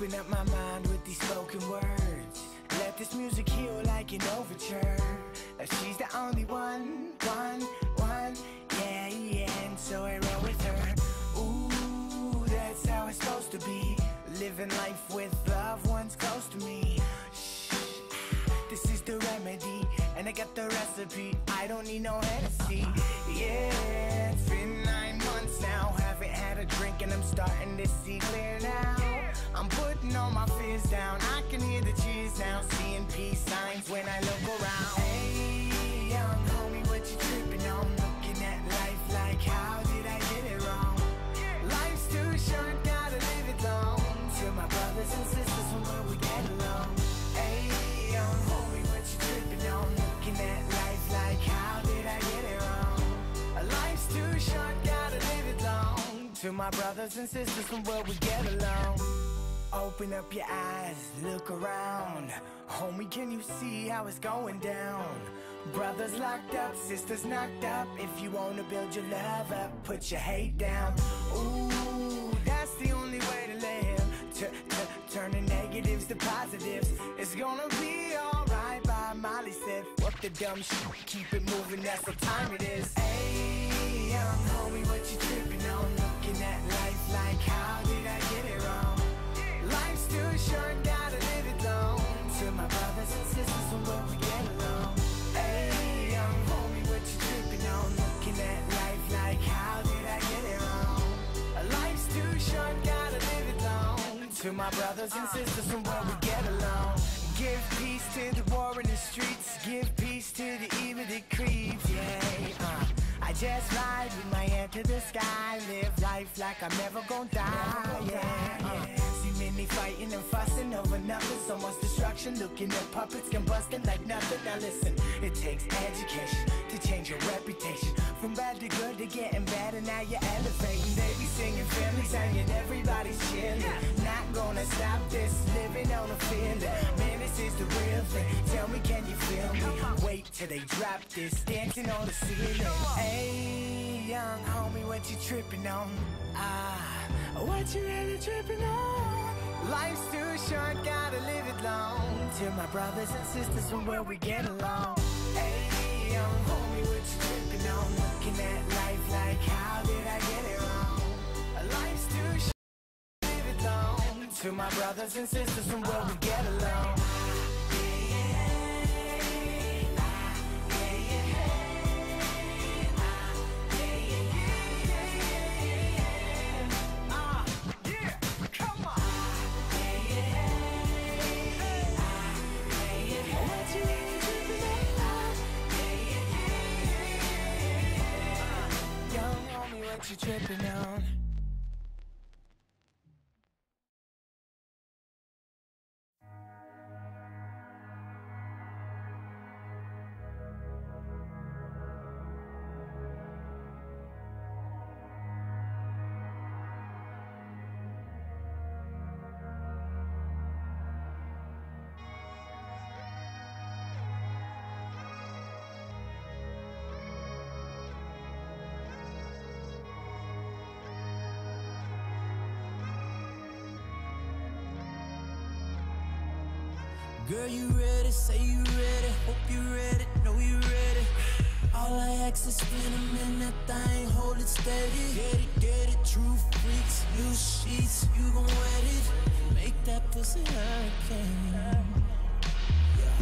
Open up my mind with these spoken words. Let this music heal like an overture. She's the only one, one, one, yeah, yeah. And so I roll with her. Ooh, that's how it's supposed to be. Living life with loved ones close to me. Shh, this is the remedy, and I got the recipe. I don't need no Hennessy. Yeah, it's been nine months now. Haven't had a drink, and I'm starting to see clear now. I'm putting all my fears down. I can hear the cheers now. Seeing peace signs when I look around. Hey, young homie, what you tripping on? Looking at life like, how did I get it wrong? Life's too short, gotta live it long. To my brothers and sisters from where we get along. Hey, young homie, what you tripping on? Looking at life like, how did I get it wrong? Life's too short, gotta live it long. To my brothers and sisters from where we get along. Open up your eyes, look around. Homie, can you see how it's going down? Brothers locked up, sisters knocked up. If you wanna build your love up, put your hate down. Ooh, that's the only way to live. T -t turning negatives to positives. It's gonna be alright Bob Marley said. What the dumb shit, keep it moving, that's what time it is. Hey, young homie, Too gotta live it long. To my brothers and sisters from where we get along. Hey, young homie, what you tripping on? Looking at life like, how did I get it wrong? Life's too short, gotta live it long. To my brothers and sisters from where we get along. Give peace to the war in the streets. Give peace to the evil that creeps. Yeah, uh. I just ride with my head to the sky. Live life like I'm never gonna die. Yeah, uh. Fighting and fussing over nothing. So much destruction. Looking at puppets combusting like nothing. Now listen, it takes education to change your reputation. From bad to good to getting better. Now you're elevating. They be singing, family singing, everybody's chilling. Not gonna stop this. Living on a feeling. Man, this is the real thing. Tell me, can you feel me? Wait till they drop this. Dancing on the ceiling. Hey, young homie, what you tripping on? Ah, what you really tripping on? Life's too short, gotta live it long. To my brothers and sisters from where we get along. Hey, young homie, what you tripping on? Looking at life like, how did I get it wrong? Life's too short, live it long. To my brothers and sisters from where we get along. You tripping on? Girl, you ready? Say you ready. Hope you ready. Know you ready. All I ask is spin a minute, thing, hold it steady. Get it, get it, true freaks, new sheets, you gon' wet it. Make that pussy hurricane.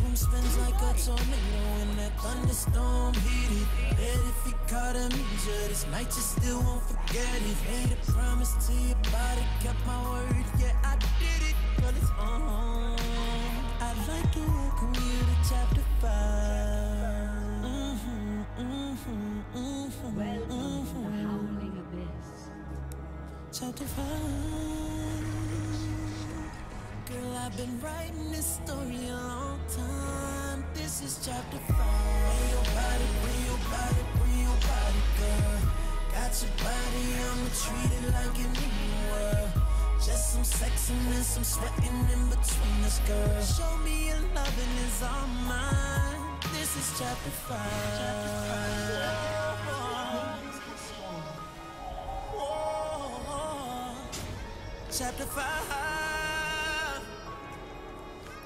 Room spins like a tornado in that thunderstorm heat it. Bet if you caught a ninja this night, you still won't forget it. Made a promise to your body, kept my word, yeah I Chapter five. Girl, I've been writing this story a long time. This is chapter five. Your body, your body, your body, girl. Got your body, I'ma treat it like an new world. Just some sex and some sweating in between us, girl. Show me your loving is all mine. This is chapter five. Chapter five. chapter 5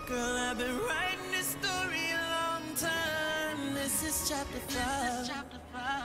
Girl, I've been writing this story a long time. This is chapter 5, this is chapter five.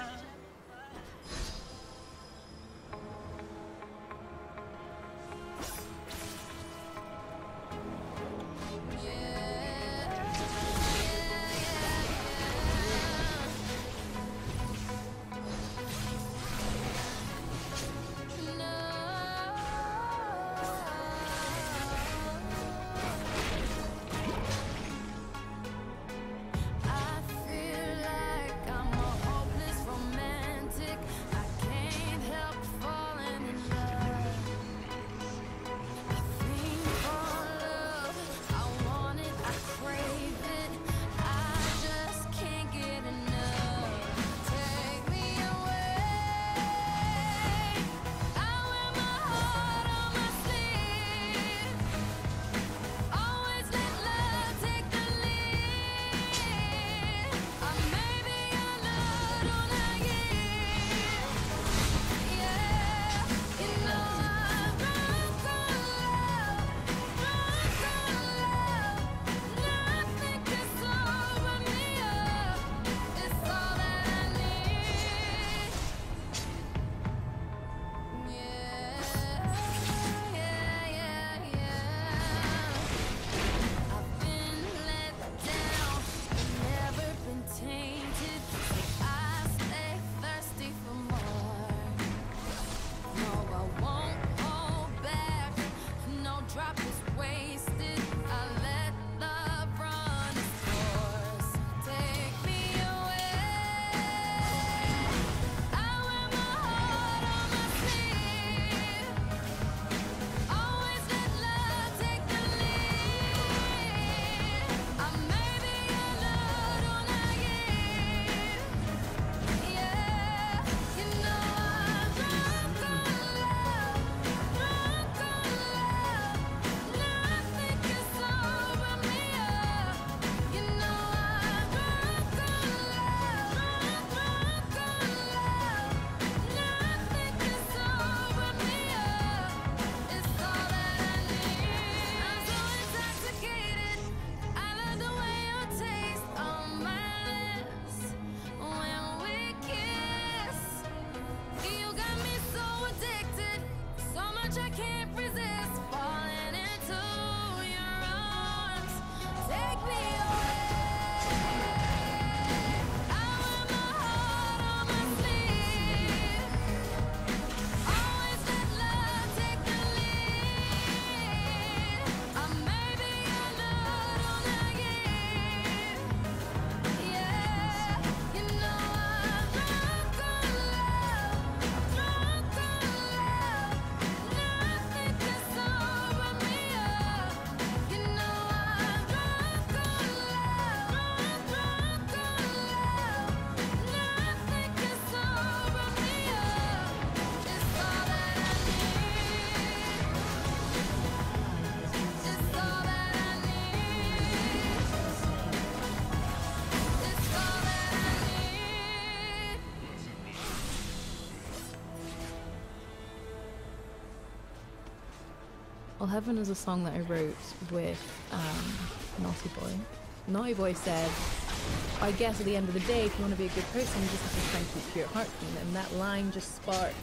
Well, Heaven is a song that I wrote with um, Naughty Boy. Naughty Boy said, I guess at the end of the day, if you want to be a good person, you just have to try and keep your heart clean. And that line just sparked.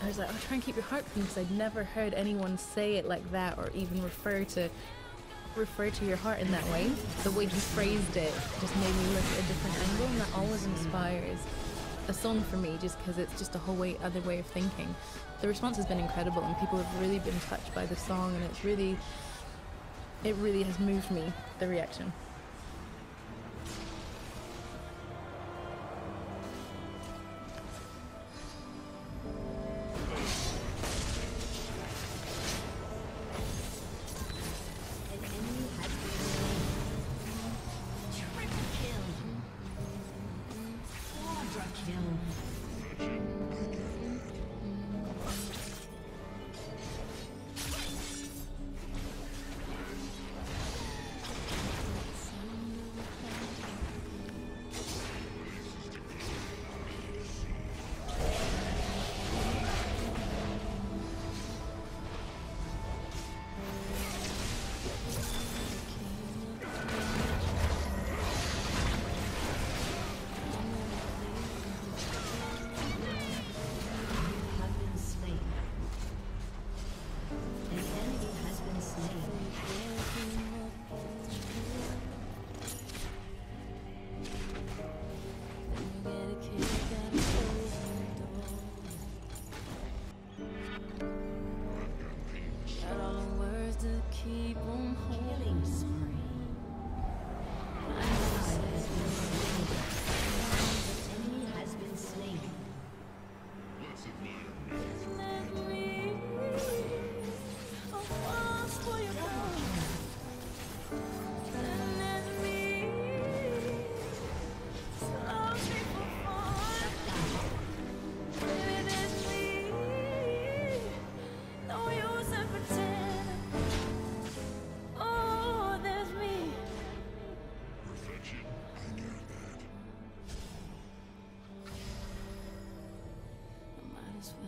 I was like, oh, try and keep your heart clean because I'd never heard anyone say it like that or even refer to refer to your heart in that way. The way he phrased it just made me look at a different angle, and that always inspires a song for me, just because it's just a whole way other way of thinking. The response has been incredible, and people have really been touched by the song, and it's really, it really has moved me. The reaction.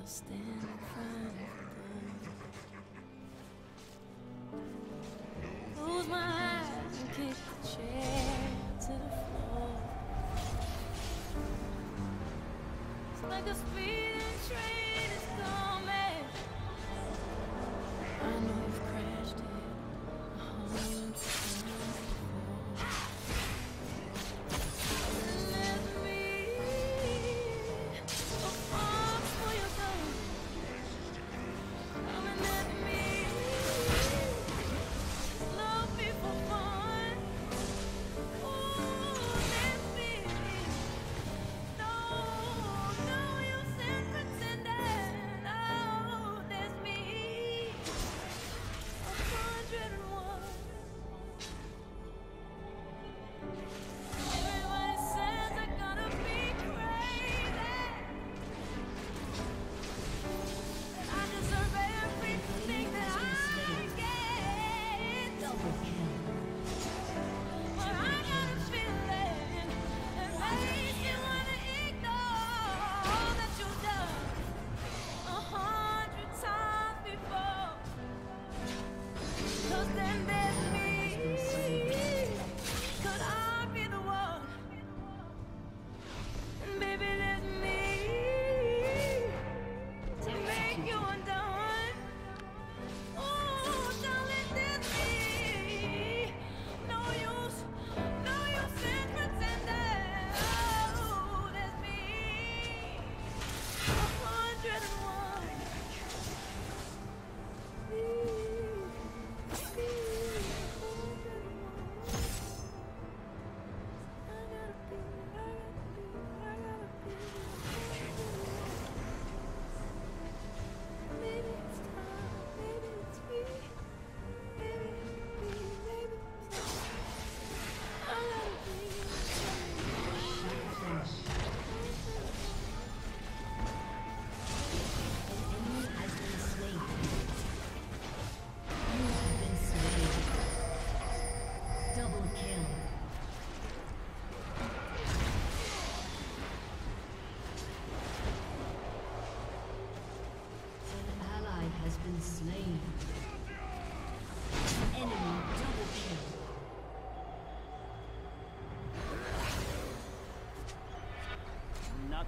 I'll stand in front of them. Close my eyes and kick the chair to the floor. It's like a speed.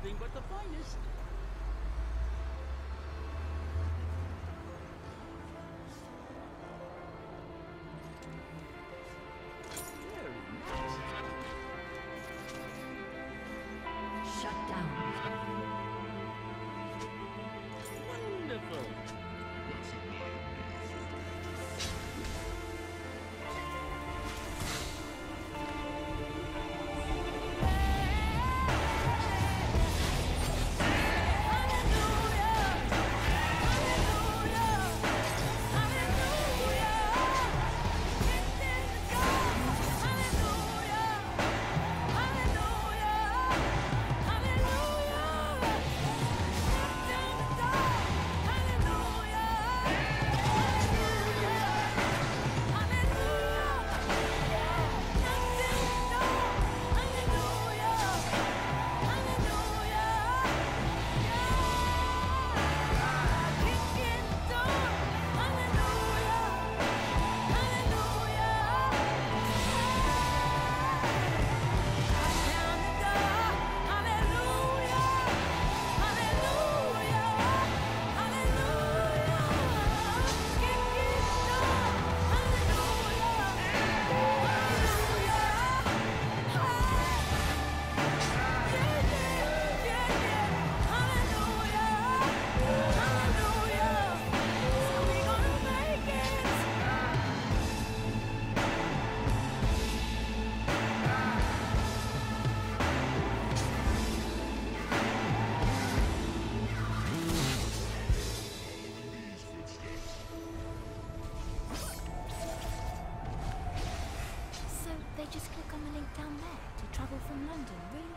nothing but the finest.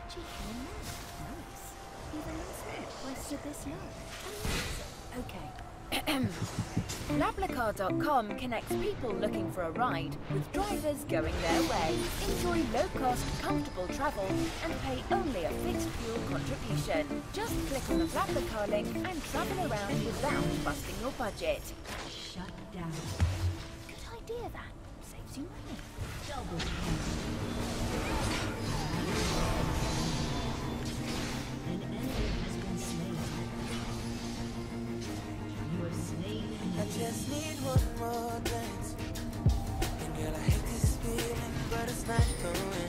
She Okay. BlaBlaCar.com connects people looking for a ride with drivers going their way. Enjoy low-cost, comfortable travel and pay only a fixed fuel contribution. Just click on the BlaBlaCar link and travel around without busting your budget. Shut down. Good idea, that. Saves you money. Double just need one more dance. And girl, I hate this feeling, but it's not going.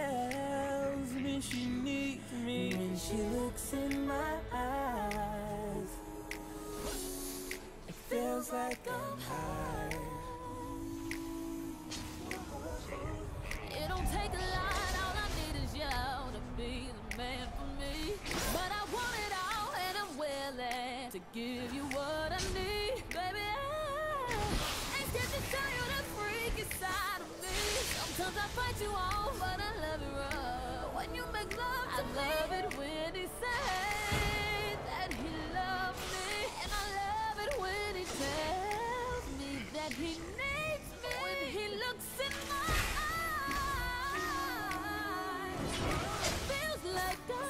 tells me she needs me. When she looks in my eyes It feels like I'm high. It don't take a lot, all I need is you To be the man for me. But I want it all and I'm willing To give you what I need Baby, I ain't scared to tell you the freaky side of me. Sometimes I fight you off, but I love it when he says that he loves me, and I love it when he tells me that he needs me. When he looks in my eyes, feels like.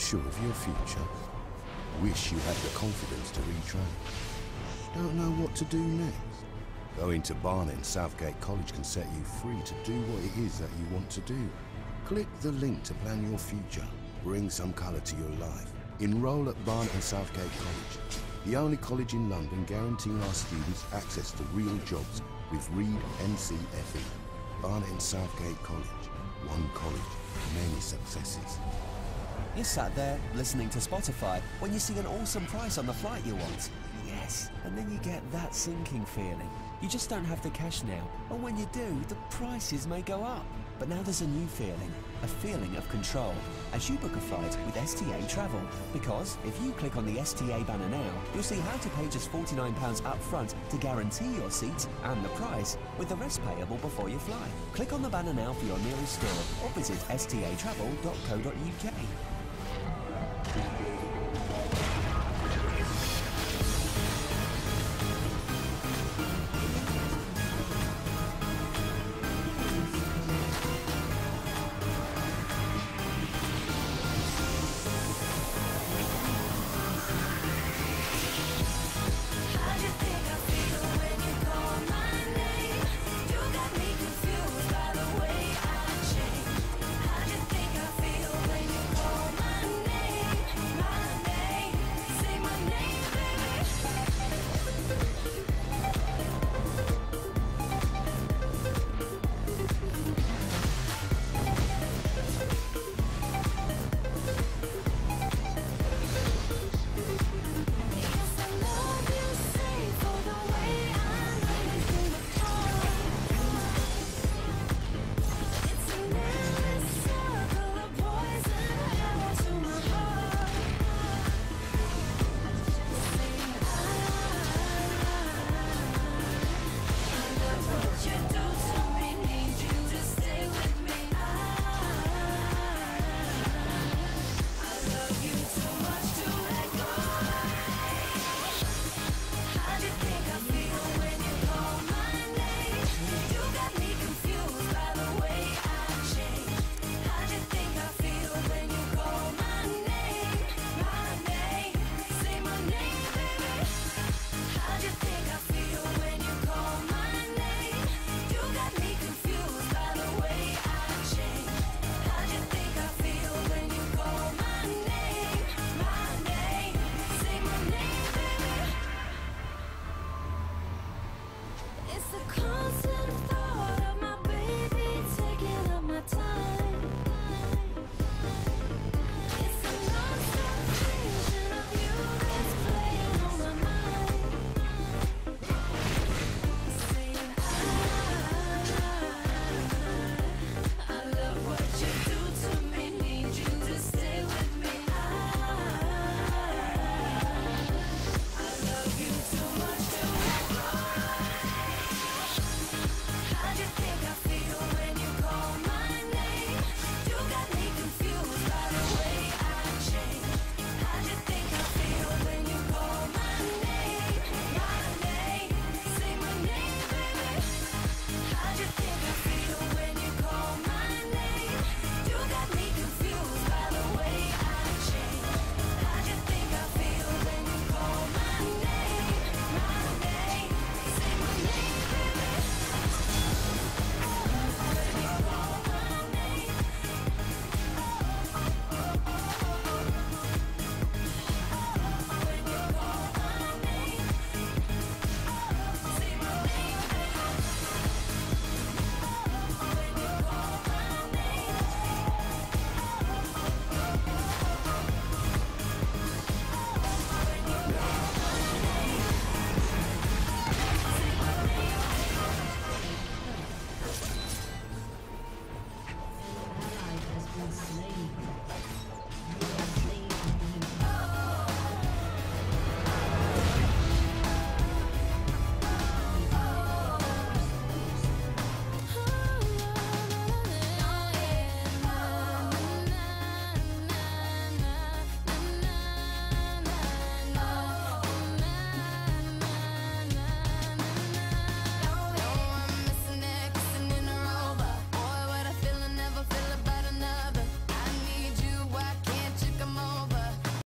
unsure of your future? Wish you had the confidence to retrain. Don't know what to do next? Going to Barnet and Southgate College can set you free to do what it is that you want to do. Click the link to plan your future. Bring some colour to your life. Enrol at Barnet and Southgate College, the only college in London guaranteeing our students access to real jobs with Reed NCFE. Barnet and Southgate College, one college, many successes. You're sat there listening to Spotify when you see an awesome price on the flight you want. Yes, and then you get that sinking feeling. You just don't have the cash now, and when you do, the prices may go up. But now there's a new feeling, a feeling of control, as you book a flight with STA Travel. Because if you click on the STA banner now, you'll see how to pay just £49 up front to guarantee your seat and the price, with the rest payable before you fly. Click on the banner now for your nearest store or visit statravel.co.uk.